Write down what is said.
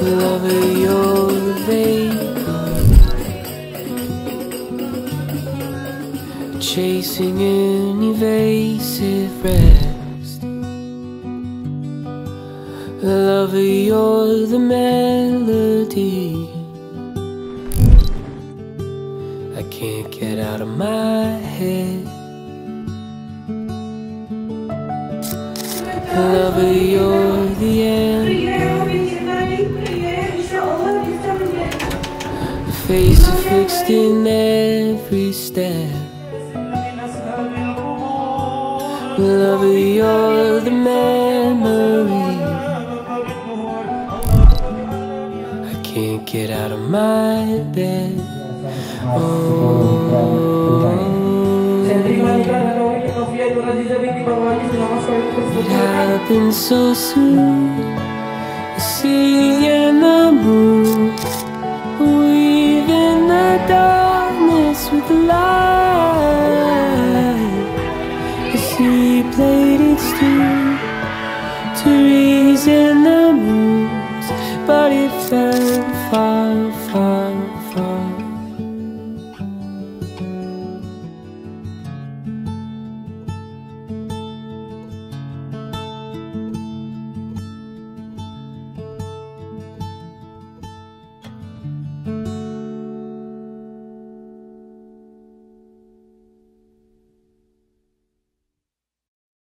Lover, you're the vapor Chasing an evasive rest. Lover, you're the melody. I can't get out of my head. Lover, you're the end Face fixed in every step. Lover, you're the memory. I can't get out of my bed. Oh. It happened so soon sea and the moon The sea played its tune To reason the moons But it fell far, far